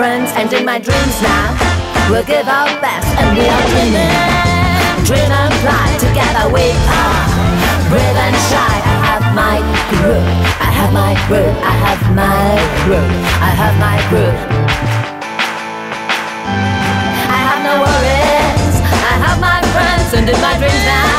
friends and in my dreams now. We'll give our best and we are my crew, I have my crew I have my crew I have no worries I have my friends and in my dreams now